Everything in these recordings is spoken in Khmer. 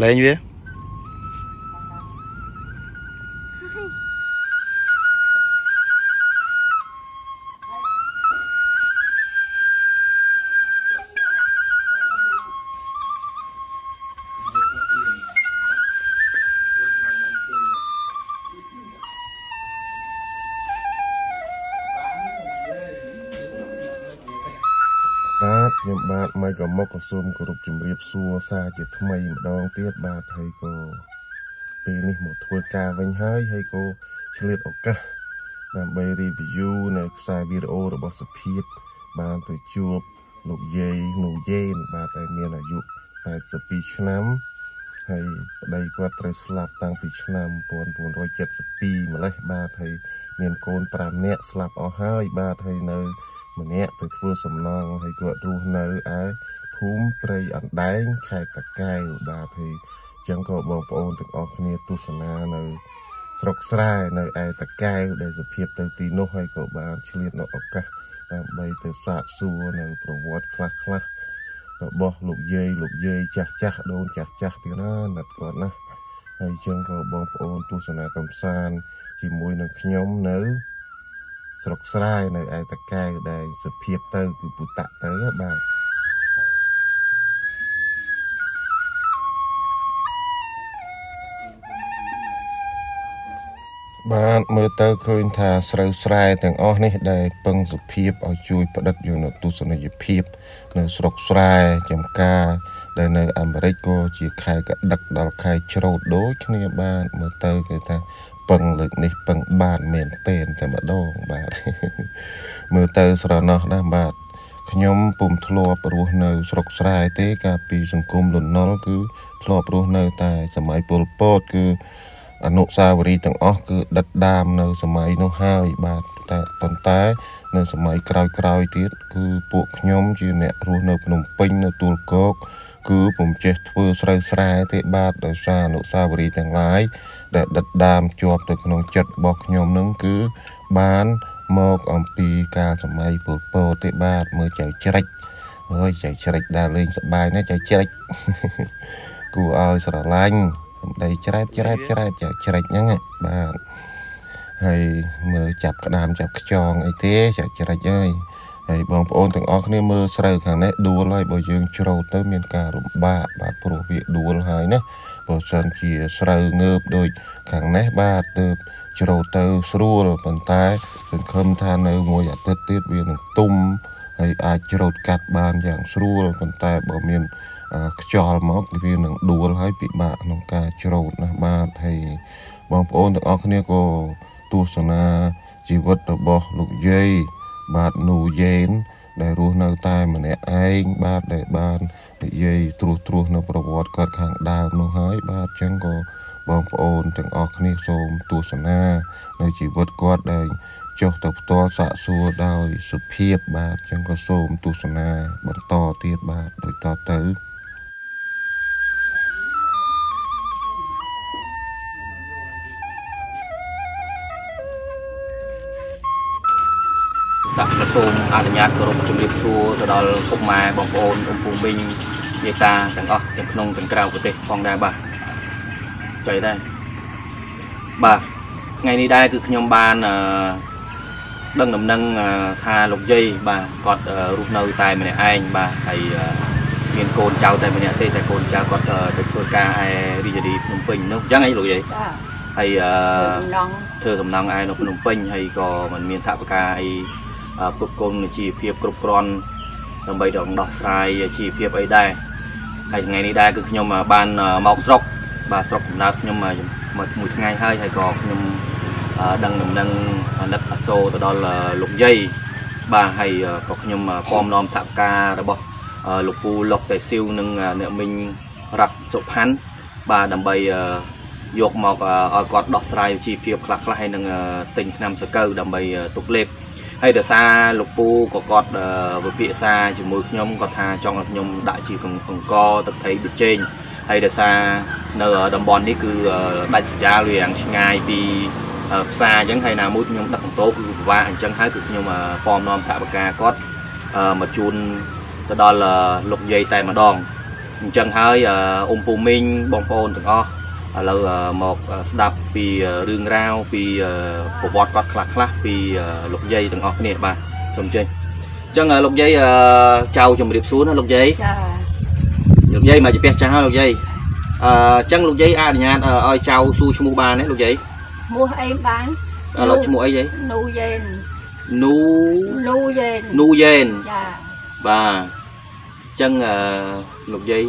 ប្រ បាទខ្ញុំបាទមិនក៏មកក៏សូមគោរពជំរាបសួរសារជាថ្មីម្ដងទៀតបាទហើយក៏ពេលនេះមកធ្វើការវិញហើយហើយក៏ឆ្លៀតឱកាសដើម្បី review នៅខ្សែវីដេអូរបស់សុភាពបានទៅជួបលោកយាយនូយេនបាទដែលមានអាយុ82ឆ្នាំហើយប្តីគាត់ត្រូវស្លាប់តាំងពីឆ្នាំ1972ម្លេះបាទហើយមានកូន5នាក់ស្លាប់អស់ហើយបាទហើយនៅ ម្នាក់ទៅធ្វើសំណងហើយគាត់រស់នៅឯភូមិព្រៃអណ្ដែងខេត្តតាកែវបាទហើយចឹងក៏បងប្អូនទាំងអស់គ្នាទស្សនានៅស្រុកស្រែនៅឯតាកែវដែលសភាពទៅទីនោះហើយក៏បានឆ្លៀតនៅឱកាសដើម្បីទៅសាកសួរនៅប្រវត្តិខ្លះខ្លះរបស់លោកយាយលោកយាយចាស់ចាស់ដូនចាស់ចាស់ទៀតណាណាត់គាត់ណាហើយចឹងក៏បងប្អូនទស្សនាកំសាន្តជាមួយនឹងខ្ញុំនៅ ស្រុកស្រែនៅឯតកែវដែលសភាពទៅគឺពុតៈទៅបាទបាទមើលទៅឃើញថាស្រូវស្រែទាំងអស់នេះដែលពឹងសុភាពឲ្យជួយផ្ដិតយកនៅទស្សនីយភាព នៅស្រុកស្រែចំការដែលនៅអាមេរិកក៏ជាខែកដឹកដល់ខែច្រូតដូចគ្នាបាទមើលទៅគេថា ពឹងលើកនេះពឹងបានមែនទេតែម្ដងបាទមើលទៅស្រណោះណាស់បាទខ្ញុំពុំធ្លាប់រស់នៅស្រុកស្រែទេ កាលពីសង្គមលន់នល់គឺធ្លាប់រស់នៅតែសម័យពលពត គឺអនុស្សាវរីយ៍ទាំងអស់គឺដិតដាមនៅសម័យនោះហើយបាទតែប៉ុន្តែនៅសម័យក្រោយៗទៀតគឺពួកខ្ញុំជាអ្នករស់នៅភ្នំពេញនៅទួលគោកគឺពុំចេះធ្វើស្រូវស្រែទេបាទដោយសារអនុស្សាវរីយ៍ទាំងឡាយ ដែលដិតដាមជាប់ទៅក្នុងចិត្តរបស់ខ្ញុំនឹងគឺបានមកអំពីការសម័យពលពតទេបាទមើលចៅច្រិចអើយចៅច្រិចដើរលេងសប្បាយណាស់ចៅច្រិចគួរឲ្យស្រឡាញ់សំដីច្រែតច្រែតច្រែតចៅច្រិចហ្នឹងបាទហើយមើលចាប់ក្តាមចាប់ខ្យងអីទេចៅច្រិចអើយហើយបងប្អូនទាំងអស់គ្នាមើលស្រូវខាងនេះដួលហើយបើយើងច្រូតទៅមានការលំបាកបាទព្រោះវាដួលហើយណា បើសិនជាស្រូវងើបដូចខាងនេះបាទទើបច្រូតទៅស្រួលប៉ុន្តែសង្ឃឹមថានៅមួយអាទិត្យទៀតវានឹងទុំហើយអាចច្រូតកាត់បានយ៉ាងស្រួលប៉ុន្តែបើមានខ្យល់មកវានឹងដួលហើយពិបាកក្នុងការច្រូតណាស់បាទហើយបងប្អូនទាំងអស់គ្នាក៏ទស្សនាជីវិតរបស់លោកយាយបាទនូយេន ដែលរស់នៅតែម្នាក់ឯងបាទដែលបាននិយាយត្រួសត្រាសនៅប្រវត្តិគាត់ខាងដើមនោះហើយបាទចឹងក៏បងប្អូនទាំងអស់គ្នាសូមទស្សនានៅជីវិតគាត់ដែលចុះទៅផ្ទាល់សាកសួរដោយសុភាពបាទចឹងក៏សូមទស្សនាបន្តទៀតបាទដូចតទៅ សូមអនុញ្ញាតគោរពជំរាបសួរទៅដល់ពុកម៉ែបងប្អូនអ៊ំពូមីងយាយតាទាំងអស់ទាំងក្នុងទាំងក្រៅប្រទេសផងដែរបាទចុយដែរបាទថ្ងៃនេះដែរគឺខ្ញុំបានអឺដឹងដំណឹងថាលោកយាយបាទគាត់រស់នៅតែម្នាក់ឯងបាទហើយមានកូនចៅតែម្នាក់ទេតែកូនចៅគាត់ទៅធ្វើការឯរាជធានីភ្នំពេញនោះអញ្ចឹងអីលោកយាយចាហើយអឺឡងធ្វើសំណង់ឯនៅភ្នំពេញហើយក៏มันមានថវិកាអីអឺ គ្រប់គ្រងជីវភាពគ្រប់គ្រាន់ដើម្បីរំដោះស្រាយជីវភាពអីដែរហើយថ្ងៃនេះដែរគឺខ្ញុំបានមកស្រុកបាទស្រុកកំណើតខ្ញុំមកមួយថ្ងៃហើយហើយក៏ខ្ញុំអឺដឹងដំណឹងអាណិតអាសូរទៅដល់លោកយាយបាទហើយក៏ខ្ញុំពំនាំថវិការបស់អឺលោកពូលោកតេស៊ីវនិងអ្នកមីងរ៉ាត់សុផាន់បាទដើម្បីអឺយកមកឲ្យគាត់ដោះស្រាយជីវភាពខ្លះខ្លះហើយនឹងទិញថ្នាំសកូវដើម្បីទុកលេប ហើយដោយសារលោកពូក៏គាត់វិភាសាជាមួយខ្ញុំគាត់ថាចង់ឲ្យខ្ញុំដាក់ជីកង្កទឹកត្រីប៊ីចេងហើយដោយសារនៅតំបន់នេះគឺដាច់សញ្ញាវាយ៉ាងឆ្ងាយពីផ្សារអញ្ចឹងហើយណាមួយខ្ញុំដឹកម៉ូតូគឺពិបាកអញ្ចឹងហើយគឺខ្ញុំពំនាំថវិកាគាត់មកជូនទៅដល់លោកយាយតែម្ដងអញ្ចឹងហើយអ៊ំពូមីងបងប្អូនទាំងអស់ ឥឡូវមកស្ដាប់ពីរឿងរ៉ាវពីប្រវត្តិគាត់ខ្លះខ្លះពីលោកយាយទាំងអស់គ្នាបាទសូមចេញអញ្ចឹងលោកយាយចៅជំរាបសួរណាលោកយាយចាលោកយាយមកជាផ្ទះចាស់ហើយលោកយាយអឺអញ្ចឹងលោកយាយអនុញ្ញាតឲ្យចៅសួរឈ្មោះបានទេលោកយាយឈ្មោះអីបានឥឡូវឈ្មោះអីយាយនូយេននូនូយេននូយេនចាបាទអញ្ចឹងអឺលោកយាយ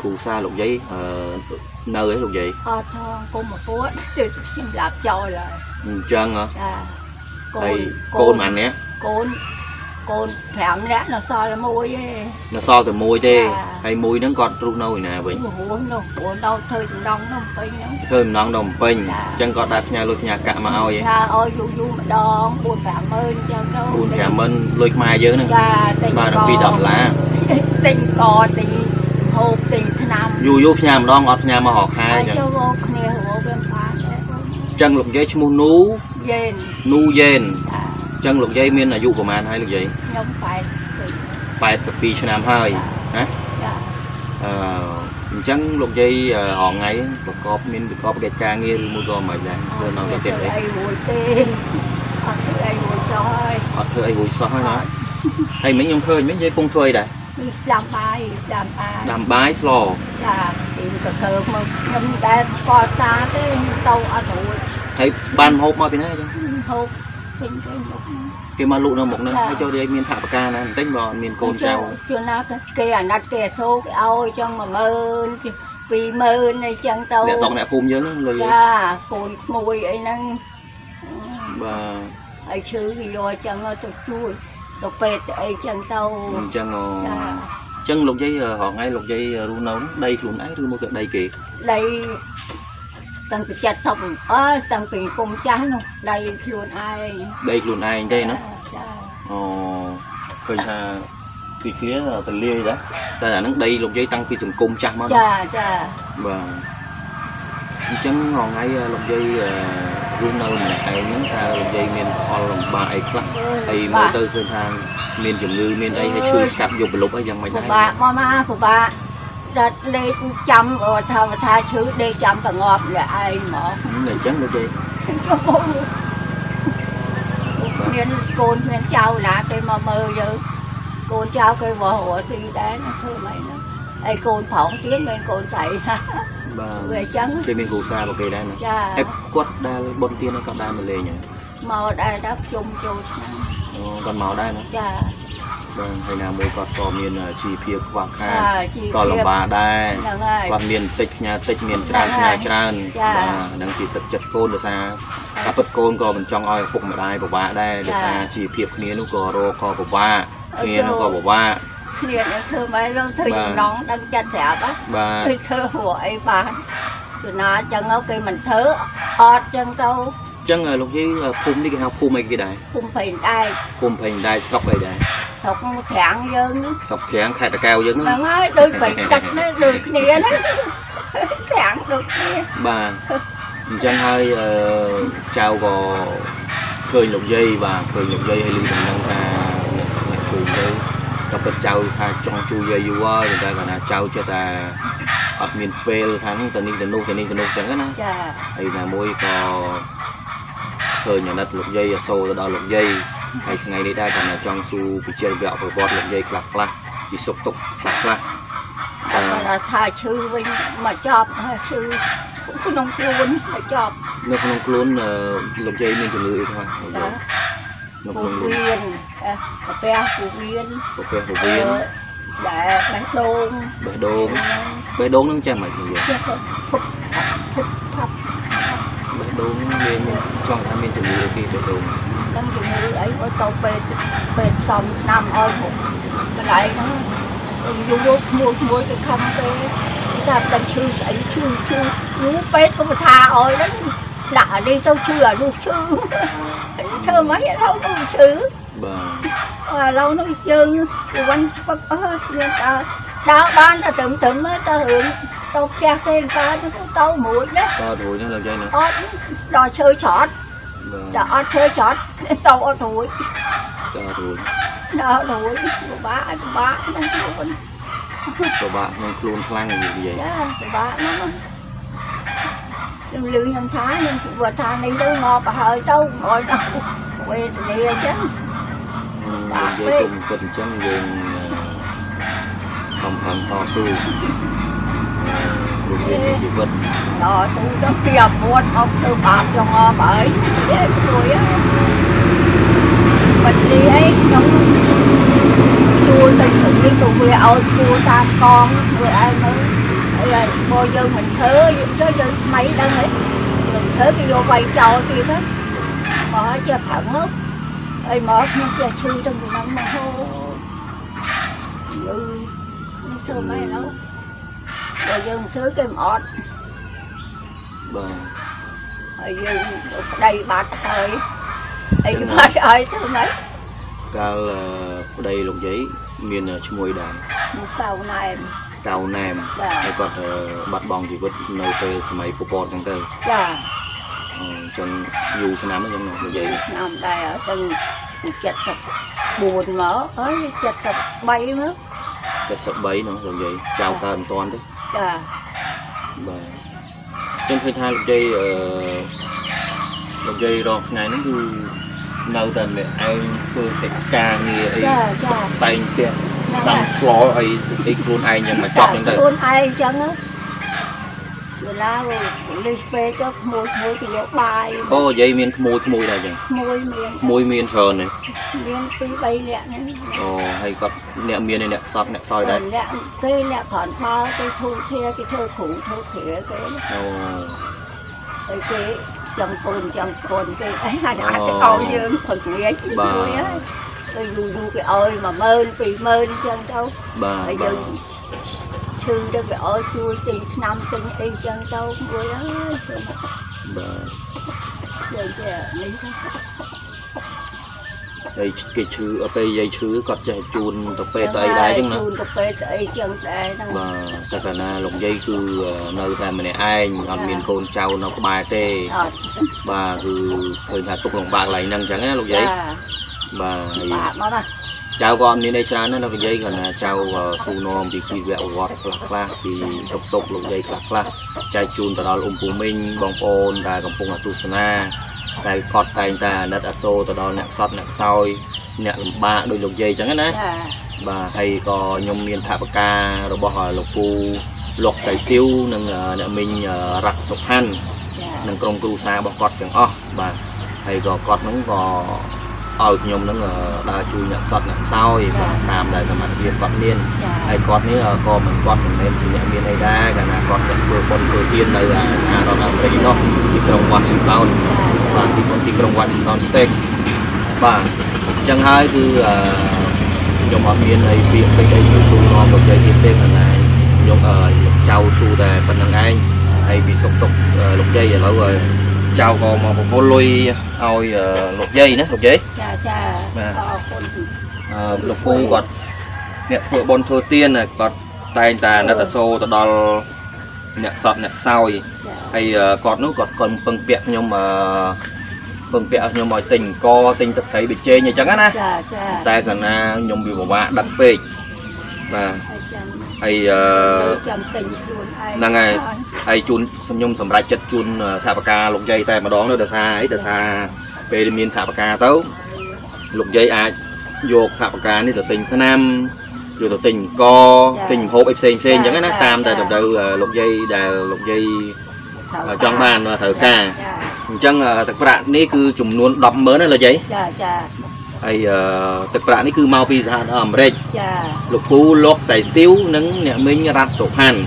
គ្រូសាលោកយាយអឺ នៅឯលោកយាយអត់ថងគុំមកពួតទៅខ្ញុំឡាប់ចោលហើយអញ្ចឹងហ៎ចាកូហើនយកូនម៉ាននេះកូនកូន5នាក់នៅសល់មួយឯងនៅសល់តែមួយទេចា៎ហើយមួយហ្នឹងគាត់រស់នៅឯណាវិញរស់នោះព្រោះនៅធ្វើចំណងនោះពេញហ្នឹងធ្វើម្ដងដល់ពេញចា៎អញ្ចឹងគាត់ដែរផ្ញើលុយផ្ញើកាក់មកឲ្យឯងថាឲ្យយូរយូរម្ដង4 5ម៉ឺនអញ្ចឹងទៅ4 5ម៉ឺនលុយខ្មែរយើងហ្នឹងចាទិញបាទដល់2ដុល្លារទិញកទិញ ហូបទិញថ្នាំយូរយូរផ្ញើម្ដងអត់ផ្ញើមករកខែហើយអញ្ចឹងចូលរកគ្នារកវាបានដែរបងអញ្ចឹងលោកយាយឈ្មោះនូយេននូយេនចាអញ្ចឹងលោកយាយមានអាយុប្រហែលហើយលោកយាយខ្ញុំបែកទៅ82ឆ្នាំហើយណាចាអឺអញ្ចឹងលោកយាយអឺរហងៃប្រកបមានប្រកបកិច្ចការងារឬមួយក៏មិនដែរធ្វើនៅតែផ្ទះទេអីមួយទេអត់ធ្វើអីមួយសោះហើយអត់ធ្វើអីរួចសោះហើយណាហើយមិញខ្ញុំឃើញមិញយាយពងធ្វើអីដែរនេះ ដាំបាយដាំបាយដាំបាយស្លចាទីកកើមកខ្ញុំដែលស្គាល់ចាទេខ្ញុំទៅអត់រួចហើយបានម្ហូបមកពីណាអញ្ចឹងហូបទិញទៅមកហ្នឹងគេមកលក់នៅមុខហ្នឹងចា៎ហើយចូលយាយមានថវិកាណាបន្តិចបើអត់មានកូនចៅជួនណាក៏គេអាណិតគេសូគេឲ្យចឹង10000 20000អីចឹងទៅអ្នកស្រុកអ្នកភូមិយើងហ្នឹងលុយចាកូនក្មួយអីហ្នឹងបាទឲ្យឈឺគេយកចឹងទៅជួយ ទៅពេទ្យទៅអីចឹងទៅអញ្ចឹងអូចាអញ្ចឹងលោកយាយរហងៃលោកយាយរស់នៅហ្នឹងដីខ្លួនឯងឬមួយក៏ដីគេដីតាំងពី70អើតាំងពីគុំចាស់នោះដីខ្លួនឯងដីខ្លួនឯងទេណាចាអូឃើញថាពីគ្នាតលាយដែរតែអាហ្នឹងដីលោកយាយតាំងពីសង្គមចាស់មកណាចាចាបាទ អញ្ចឹងរហងៃលោកយាយអឺរស់នៅម្នាក់ឯងហ្នឹងតើលោកយាយមានផលលំបាកអីខ្លះហើយមើលទៅឃើញថាមានជំងឺមានអីហើយឈឺស្កាត់យកប្រលប់អីយ៉ាងម៉េចពិដែរបាកមកមកពិបាកដល់ដេកចាំថាថាឈឺដេកចាំប្រងាប់លើឯងហ្មងអញ្ចឹងលោកយាយមានកូនមានចៅណាគេមកមើលយើងកូនចៅគេវោរស៊ីដែរណាធ្វើម៉េចណាហើយកូនប្រុសទៀតមានកូនស្រីណា បាទវាអញ្ចឹងគេមានគ្រូសារបស់គេដែរណាចាហើយគាត់ដែលបុនទៀនហ្នឹងគាត់ដែរមកលេងហ្នឹងមកដែរដល់ជុំចូលឆ្នាំអូគាត់មកដែរណាចាបាទហើយណាមួយគាត់ក៏មានជីវភាពខ្វះខាតចាជីក៏លំបាកដែរហ្នឹងហើយគាត់មានតិចផ្ញើតិចមានច្រើនផ្ញើច្រើនចាបាទហ្នឹងជាទឹកចិត្តកូនដោយសារតែពិតកូនក៏មិនចង់ឲ្យឪពុកម្ដាយពិបាកដែរដោយសារជីវភាពគ្នានោះក៏រកក៏ពិបាកគ្នានោះក៏ពិបាក គ្នានឹងធ្វើម៉េចលោកធ្វើចំណងដឹងចិត្តស្រាប់ហ៎បាទគឺធ្វើហួអីបានគឺណាអញ្ចឹងទៅគេមិនធ្វើអត់អញ្ចឹងទៅអញ្ចឹងលោកយាយភូមិនេះគេហៅភូមិអីគេដែរគុំភ័យដែរភូមិពេញដែរស្រុកអីដែរស្រុកក្រាំងយើងនេះស្រុកក្រាំងខេត្តតាកែវយើងហ្នឹងហ្នឹងហើយដូចបៃទឹកនេះដូចគ្នាហ្នឹងក្រាំងដូចគ្នាបាទអញ្ចឹងហើយអឺចៅក៏ឃើញលោកយាយបាទឃើញលោកយាយហើយឮដំណឹងថាអ្នកស្រុកអ្នកភូមិទៅ ក៏ពិតចៅថាចង់ជួយយាយយូរហើយប៉ុន្តែគាត់ថាចៅចិត្តតែអត់មានពេលថាហ្នឹងទៅនេះទៅនោះទៅនេះទៅនោះអញ្ចឹងណាចាហើយណាមួយក៏ឃើញអាណិតលោកយាយអសូរទៅដល់លោកយាយហើយថ្ងៃនេះដែរគាត់ថាចង់សួរពិចារណាប្រវត្តិលោកយាយខ្លះខ្លះពីសុខទុក្ខខ្លះខ្លះតែគាត់ថាឈឺវិញមកចប់ថាឈឺក្នុងខ្លួនមកចប់នៅក្នុងខ្លួនអឺលោកយាយមានជំងឺអីខ្លះលោកយាចាយនៅ ពូក្នុងខ្លួនវៀនអះកាពះពូវៀនប្រភេទពោះវៀនដែលបេះដូងបេះដូងបេះដូងហ្នឹងចាំមិនលោកយាយចេះទៅភុបភុបផាប់បេះដូងមានចង់ថាមានជំងឺអីពីបេះដូងដឹងជំងឺអីឲ្យទៅពេទ្យពេទ្យសំឆ្នាំឲ្យមកកន្លែងហ្នឹងយូរយូរមួយមួយទៅខំពេទ្យថាដឹងឈឺស្អីឈឺឈឺយូរពេទ្យក៏បថាឲ្យហ្នឹងដាក់អានេះទៅឈឺអានោះឈឺ ធ្វើម៉េចឥឡូវទៅឈឺបាទឥឡូវនោះយើងពីវ៉ាន់ស្ពឹកអស់យើងដើរដើរបានតែត្រឹមត្រឹមទៅរឿងទៅផ្ទះគេកើតទៅមួយណាតរួយហ្នឹងលោកយាយណាអត់ដល់ឈើច្រត់បាទតែអត់ឈើច្រត់ទៅអត់រួចតរួយដល់រួចពិបាកឲ្យពិបាកក្នុងខ្លួនពិបាកក្នុងខ្លួនខ្លាំងនិយាយចាពិបាកណាស់ ខ្ញុំលឺខ្ញុំថាខ្ញុំវត្តថានេះទៅមកប្រហើយទៅមកដល់វេទនាអញ្ចឹងនិយាយទុំពិតអញ្ចឹងយើងខំខំតស៊ូរូបរាងជីវិតដល់ស៊ូទៅពីអាពួតមកធ្វើបាបចងអបហើយទេព្រួយមិនលីអីខ្ញុំជួលទៅទៅនេះទៅវាឲ្យជួលតាមកងធ្វើឯងមើលហើយមកយើងមិនធ្វើយើងទៅយើងថ្មីដឹងហីយើងធ្វើគេយកវាយចោល ទៀតទៅមកឲ្យជាប្រឹងមកហើយមកខ្ញុំចេះឈឺទៅពីហ្នឹងមកហូយើធ្វើម៉េចនោះបើយើងធ្វើគេមិនអត់បាទហើយយើងប្តីបាត់ហើយអីបាត់ហើយធ្វើម៉េ ចកាលប្តីលោកយាយមានឈ្មោះដែរមកកៅណែមកៅណែមចាហើយគាត់បាត់បង់ជីវិតនៅពេលសម័យពុពតអញ្ចឹងទៅចាអញ្ចឹងយូរឆ្នាំអញ្ចឹងលោកយាយឆ្នាំដែរទៅ74មកហើយ73មក73នោះលោកយាយចៅកើតមិនតាន់ទេចាបាទខ្ញុំឃើញថាលោកយាយអឺលោកយាយរងថ្ងៃហ្នឹងគឺនៅតែម្នាក់ឯងធ្វើកិច្ចការងារអីចាចាតែងផ្ទះ តាំងស្លអីអីខ្លួនឯងយ៉ាងមកចប់អញ្ចឹងទៅខ្លួនឯងអញ្ចឹងវេលាលិះពេកទៅក្មួយក្មួយគេយកបាយអូយាយមានក្មួយក្មួយដែរអញ្ចឹងក្មួយមានក្មួយមានច្រើនទេមានពីរ3នាក់ហ្នឹងអូហើយគាត់អ្នកមានឯអ្នកសតអ្នកសោយដែរអ្នកគេអ្នកគ្រាន់បើគេធូរធាគេធ្វើគ្រូធ្វើគ្រាគេអូហើយគេចំកូនចំកូនគេអីអាចអាចទៅឲ្យយើងព្រឹកងាយជួយហើយ ទៅយូរយូរគេឲ្យ10000 20000អញ្ចឹងទៅបាទហើយយើងឈឺទៅគេឲ្យជួយទិញឆ្នាំទិញអីអញ្ចឹងទៅមួយហើយបាទយើងចេះនេះហើយគេឈឺអពេលយាយឈឺគាត់ចេះជូនទៅពេទ្យទៅអីដែរអញ្ចឹងណាជូនទៅពេទ្យទៅអីអញ្ចឹងដែរហ្នឹងបាទតែកាលណាលោកយាយគឺនៅតែម្នាក់ឯងអត់មានកូនចៅនៅក្បែរទេអត់បាទគឺឃើញថាទុកលំបាកកន្លែងហ្នឹងអញ្ចឹងណាលោកយាយចាបាទ ហើយបាក់មកណាចៅក៏អត់មានអីច្រើនដែរលោកយាយគាត់ណាចៅក៏ស៊ូនាំពីជីវៈវត្តខ្លះខ្លះពីទុកទុកលោកយាយខ្លះខ្លះចែកជូនទៅដល់អ៊ំពូមីងបងប្អូនដែលកំពុងទស្សនាតែគាត់តែងតែអាណិតអាសូរទៅដល់អ្នកសត់អ្នកខ្សោយអ្នកលំបាកដោយលោកយាយអញ្ចឹងណាចាបាទហើយក៏ខ្ញុំមានថវិការបស់លោកពូលោកតៃស៊ីវនិងអ្នកមីងរ៉ាត់សុផាន់ចានិងក្រុមគ្រួសាររបស់គាត់ទាំងអស់បាទហើយក៏គាត់ហ្នឹងក៏ ឲ្យខ្ញុំហ្នឹងដើរជួយអ្នកខ្សត់អ្នកខ្សោយបាទតាមដែលសមត្ថភាពគាត់មានចាហើយគាត់នេះក៏មិនគាត់មិនមែនជាអ្នកមានអីដែរកាលណាគាត់តែធ្វើបុណ្យធ្វើទាននៅអាសហរដ្ឋអាមេរិកនោះទីក្រុង Washington បាទទីទីក្រុង Washington State បាទអញ្ចឹងហើយគឺអឺខ្ញុំអត់មានអីពាក្យពេចន៍អីជួយសួរនាំលោកយាយទៀតទេប៉ុន្តែខ្ញុំអឺលោកចៅសួរតែប៉ុណ្្នឹងឯងហើយពីសុខទុក្ខអឺលោកយាយឥឡូវអឺ ចៅក៏មកប្រមូលលុយឲ្យអឺលោកយាយណាលោកយាយចាចាបាទអរគុណអឺលោកពូគាត់អ្នកធ្វើបុណ្យធ្វើទានគាត់តែងតែអាណិតអាសូរទៅដល់អ្នកសត់អ្នកខ្សោយចាហើយអឺគាត់នោះគាត់គាត់ពឹងពាក់ខ្ញុំអឺពឹងពាក់ឲ្យខ្ញុំឲ្យទិញអង្គទិញទឹកត្រីប៊ីចេងអញ្ចឹងណាចាចាតែកាលណាខ្ញុំវាពិបាកដឹកពេកបាទ ហើយចាំហើយអឺចាំទិញខ្លួនឯងហ្នឹងហើយហើយជូនខ្ញុំសម្រេចចិត្តជូនថវិកាលោកយាយតែម្ដងទៅដោយសារអីដោយសារពេលមានថវិកាទៅលោកយាយអាចយកថវិកានេះទៅទិញថ្នាំយកទៅទិញអង្គទិញម្ហូបអីផ្សេងផ្សេងអញ្ចឹងណាតាមតែតម្រូវលោកយាយដែលលោកយាយចង់បានត្រូវការចាអញ្ចឹងទឹកប្រាក់នេះគឺចំនួន100000ណាលោកយាយចាចា ហើយទឹកប្រាក់នេះគឺមកពីសហរដ្ឋអាមេរិកចាលោកពូលោកតៃស៊ីវនិងអ្នកមីងរ៉ាត់សុផាន់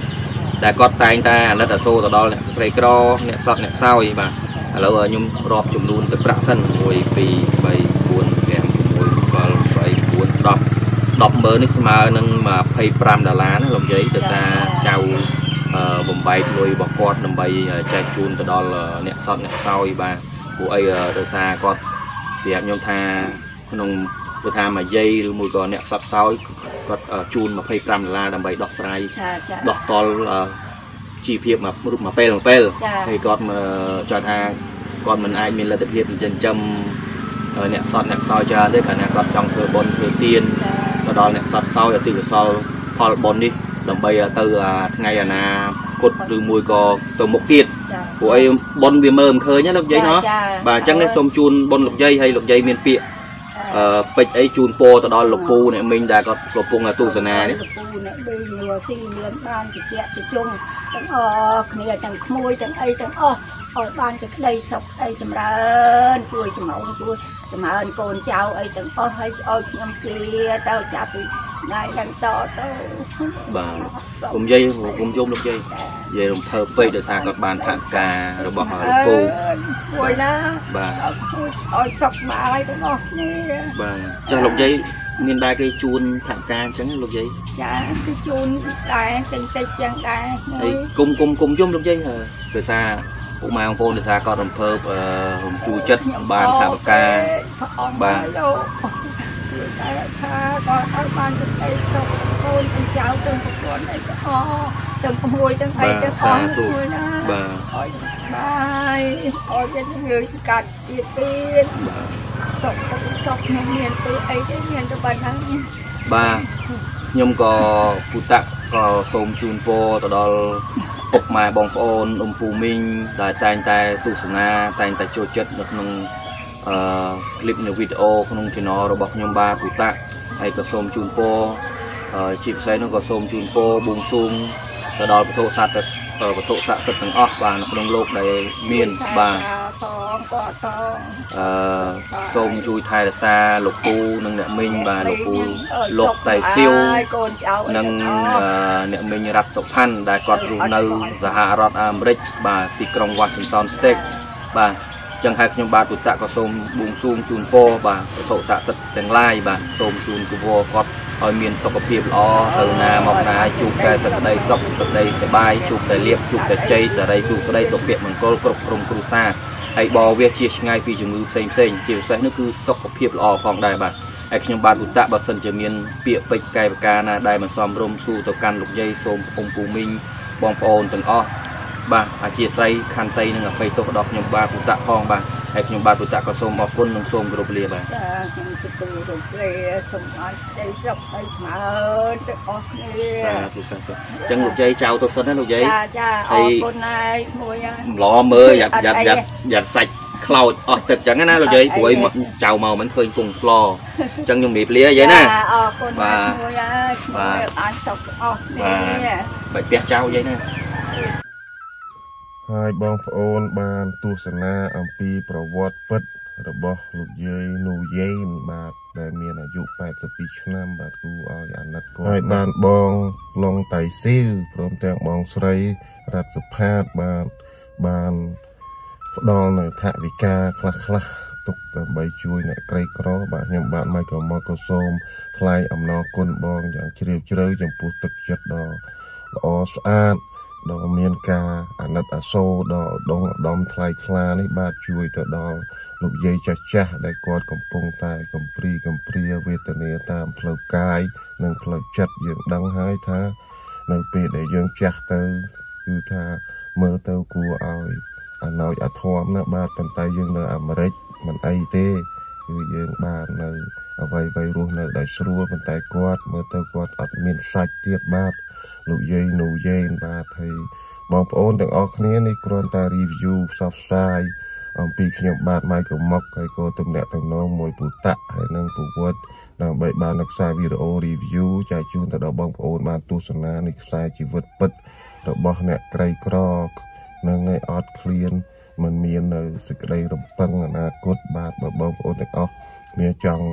ដែលគាត់តែងតែអាណិតអាសូរទៅដល់អ្នកក្រីក្រអ្នកសត់អ្នកខ្សោយបាទឥឡូវខ្ញុំរាប់ចំនួនទឹកប្រាក់សិន1 2 3 4 5 6 7 8 9 10 10មើលនេះស្មើនឹង25ដុល្លារណាលោកយាយទៅសារចៅអឺបំបែកលុយរបស់គាត់ដើម្បីចែកជូនទៅដល់អ្នកសត់អ្នកខ្សោយបាទពួកអីទៅសារគាត់ប្រាប់ខ្ញុំថា ក្នុងគឺថាមួយយាយឬមួយក៏អ្នកសត្វសោយគាត់ជូន25ដុល្លារដើម្បីដោះស្រាយចាចាដោះតល់ជីវភាពមករូបមកពេលមកពេលចាហើយគាត់មកចង់ថាគាត់មិនអាចមានលទ្ធភាពចិញ្ចឹមអ្នកសត្វអ្នកខ្សោយច្រើនទេកាលណាគាត់ចង់ធ្វើបុណ្យធ្វើទានចាទៅដល់អ្នកសត្វខ្សោយឲ្យទីកសលផលបុណ្យនេះដើម្បីទៅអាថ្ងៃអាណាគត់ឬមួយក៏ទៅមុខទៀតចាព្រោះអីប៉ុនវាមើលមិនឃើញណាលោកយាយណោះចាបាទអញ្ចឹងនេះសូមជូនប៉ុនលោកយាយហើយលោកយាយមានពាក្យអឺ ពេជ្រអីជូនពរទៅដល់លោកពូអ្នកមីងដែលគាត់កំពុងតែទស្សនានេះលោកពូអ្នកបីញ័រស៊ីមានបានជាជាជាជុងទាំងអស់គ្នាទាំងក្មួយទាំងអីទាំងអស់ឲ្យបានជាក្តីសុខក្តីចម្រើនជួយចំណងជួយ ចម្រើនកូនចៅអីទាំងអស់ឲ្យឲ្យខ្ញុំជាទៅចាប់ពីថ្ងៃដល់តទៅបាទគុំយាយគុំយំលោកយាយយាយរំភើបពេកដោយសារគាត់បានថវិការបស់លោកពូជួយណាបាទឲ្យជួយឲ្យសុខបាយទាំងអស់គ្នាបាទចុះលោកយាយមានដែរគេជូនថវិកាអញ្ចឹងលោកយាយចាគឺជូនដែរតិចតិចចឹងដែរហើយគុំគុំគុំយំលោកយាយអឺដោយសារ ពុកម៉ែបងប្អូនដោយសារគាត់រំភើបអឺរំជួលចិត្តបានថវិកាបាទលោកជួយតែរក្សាក៏ឲ្យបានទៅអីសុខកូនទាំងចៅទាំងប្រពន្ធអីទាំងអស់ទាំងក្មួយទាំងអីទាំងអស់ជួយណាបាទឲ្យសុខបាយឲ្យមានរឿងកាត់ទៀតទៀតបាទសុខទៅសុខខ្ញុំមានទៅអីទេមានទៅប៉ុណ្ណឹងបាទខ្ញុំក៏ពូតាក់ក៏សូមជូនពរទៅដល់ ពុកម៉ែបងប្អូនអ៊ំពូមីងដែលតែងតែទស្សនាតែងតែចូលចិត្តនៅក្នុងអឺคลิปនៅវីដេអូក្នុង channel របស់ខ្ញុំបាទពូតាក់ហើយក៏សូមជូនពរអឺជាពិសេសនោះក៏សូមជូនពរបួងសួងទៅដល់ពធស័ក្តិ វត្ថុស័ក្តិសិទ្ធិទាំងអស់បាទនៅក្នុងលោកដែលមានបាទថងក៏ថងអឺសូមជួយថែរក្សាលោកពូនិងអ្នកមីងបាទលោកពូលោកតៃសៀវកូនចៅនិងអឺអ្នកមីងរ៉ាត់សុផាន់ដែលគាត់រស់នៅសហរដ្ឋអាមេរិកបាទទីក្រុង Washington State បាទអញ្ចឹងហើយខ្ញុំបាទពុតៈក៏សូមបួងសួងជូនពរបាទវត្ថុស័ក្តិសិទ្ធិទាំងឡាយបាទសូមជូនគវរគាត់ឲ្យមានសុខភាពល្អទៅណាមកណាជួបតែសេចក្តីសុខសេចក្តីសប្បាយជួបតែលៀបជួបតែជ័យសេរីសុខស្តីសុភមង្គលគ្រប់ក្រុមគ្រួសារហើយបរវាជាឆ្ងាយពីជំងឺផ្សេងផ្សេងៗជាពិសេសនោះគឺសុខភាពល្អផងដែរបាទហើយខ្ញុំបាទឧត្តៈបើសិនជាមានពាក្យពេចន៍កាយវិការណាដែលមិនសមរម្យសួរទៅកាន់លោកយាយសូមអ៊ំពូមីងបងប្អូនទាំងអស់ បាទអធិស្ឋានខន្តីនិងអភ័យទោសដល់ខ្ញុំបាទឧត្តៈផងបាទហើយខ្ញុំបាទឧត្តៈក៏សូមអរគុណនិងសូមគោរពលាបាទចាខ្ញុំទទួលរំលែសូមឲ្យស្ដីសុខឲ្យស្មើទាំងអស់គ្នាសាធុសាធុអញ្ចឹងលោកយាយចៅទៅសិនណាលោកយាយចាចាអហើយរគុណហើយមួយហើយម្លមើលយ៉ាត់យ៉ាត់យ៉ាត់យ៉ាត់សាច់ខ្លោចអស់ទឹកអញ្ចឹងណាលោកយាយព្រោះអីមកចៅមកមិនឃើញគង់ផ្លអញ្ចឹងខ្ញុំនិយាយលាយាយណាចាអរគុណបាហើយទមួយហើយមួយបានសុខទាំងអស់គ្នាបាច់ផ្ទះចៅយាយណា ហើយបងប្អូនបានទស្សនាអំពីប្រវត្តិពិតរបស់លោកយាយនូយេនបាទដែលមានអាយុ82ឆ្នាំបាទគូឲ្យអាណិតគាត់ហើយបានបងឡុងតៃស៊ីវព្រមទាំងបងស្រីរ៉ាត់សុផាតបាទបានផ្ដល់នៅថវិកាខ្លះខ្លះៗទុកដើម្បីជួយអ្នកក្រីក្រ បាទខ្ញុំបាទម៉ៃក៏មកក៏សូមថ្លែងអំណរគុណបងយ៉ាងជ្រាលជ្រៅចំពោះទឹកចិត្តដ៏ល្អស្អាត ដ៏មានការអាណិតអាសូរដ៏ឧត្តមឧត្តមថ្លៃថ្លានេះបាទជួយទៅដល់លោកយាយចាស់ចាស់ៗដែលគាត់កំពុងតែកំព្រីកំព្រាវេទនាតាមផ្លូវកាយនិងផ្លូវចិត្តយើងដឹងហើយថា នៅពេលដែលយើងចាស់ទៅគឺថាមើលទៅគួរឲ្យអណោចអាធមណាបាទប៉ុន្តែយើងនៅអាមេរិកមិនអីទេគឺយើងបាននៅអ្វីៗរស់នៅដោយស្រួលប៉ុន្តែគាត់មើលទៅគាត់អត់មានសាច់ទៀតបាទ លោកយាយនូយេនបាទហើយបងប្អូនទាំងអស់គ្នានេះគ្រាន់តែ review ផ្សព្វផ្សាយអំពីខ្ញុំបាទ Michael Mock ហើយក៏ទំនាក់ទំនងមួយពូតាក់ហើយនឹងពូវត្តដើម្បីបានរក្សាវីដេអូ review ចែកជូនទៅដល់បងប្អូនបានទស្សនានៃខ្សែជីវិតពិត របស់អ្នកក្រីក្រនឹងឲ្យអត់ឃ្លានមិនមាននៅសេចក្តីរំពឹងអនាគតបាទបើបងប្អូនទាំងអស់គ្នាចង់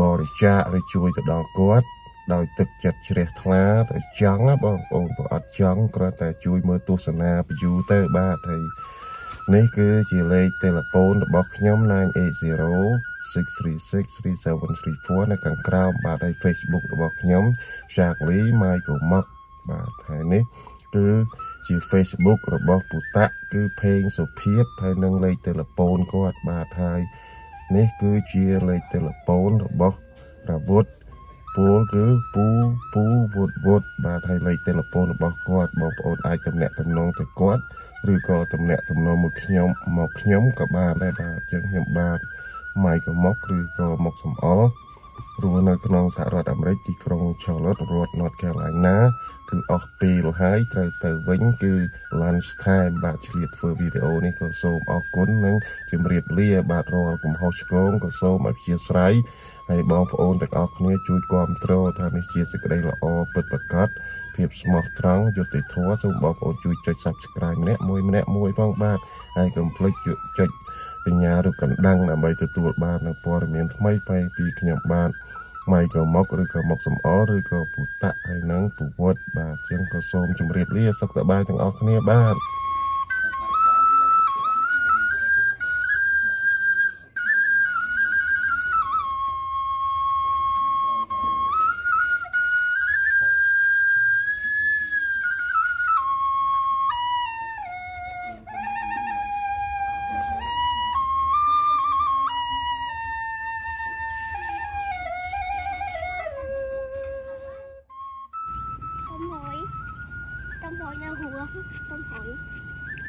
បរិច្ចាគឬជួយទៅដល់គាត់ ដោយទឹកចិត្តជ្រះថ្លាតែចង់ណាបងប្អូនបើអត់ចង់គ្រាន់តែជួយមើលទស្សនា view ទៅបាទហើយនេះគឺជាលេខទូរស័ព្ទរបស់ខ្ញុំ 980 6363734នៅខាងក្រោមបាទហើយ Facebook របស់ខ្ញុំ Charlie Michael Mock បាទហើយនេះគឺជា Facebook របស់ពុតៈគឺភេងសុភាពហើយនឹងលេខទូរស័ព្ទគាត់បាទហើយនេះគឺជាលេខទូរស័ព្ទរបស់រាវុធ ពូលគឺពូពូវុតវុតបាទហើយលេខទូរស័ព្ទរបស់គាត់បងប្អូនអាចទំនាក់ទំនងទៅគាត់ឬក៏ទំនាក់ទំនងមកខ្ញុំមកខ្ញុំក៏បានដែរបាទអញ្ចឹងខ្ញុំបាទម៉ៃក៏មកឬក៏មកសំអល់រស់នៅក្នុងសហរដ្ឋអាមេរិកទីក្រុង Charlotte រដ្ឋ North Carolina គឺគឺអស់ពេលហើយត្រូវទៅវិញគឺ lunch time បាទឆ្លៀតធ្វើវីដេអូនេះក៏សូមអរគុណនិងជម្រាបលាបាទរាល់កំហុសឆ្គងក៏សូមអធិស្ឋាន ហើយបងប្អូនទាំងអស់គ្នាជួយគ្រប់គ្រងថានេះជាសេចក្តីល្អពិតប្រាកដភាពស្មោះត្រង់យុត្តិធម៌សូមបងប្អូនជួយចុច Subscribe ម្នាក់មួយម្នាក់មួយផងបាទហើយកុំភ្លេចចុចបញ្ញាឬកណ្ដឹងដើម្បីទទួលបាននូវព័ត៌មានថ្មីៗពីខ្ញុំបាទម៉ៃក៏មកឬក៏មកសំអល់ឬក៏ពុតៈហើយនឹងពវត្តបាទអញ្ចឹងក៏សូមជម្រាបលាសុខសប្បាយទាំងអស់គ្នាបាទ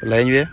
来源。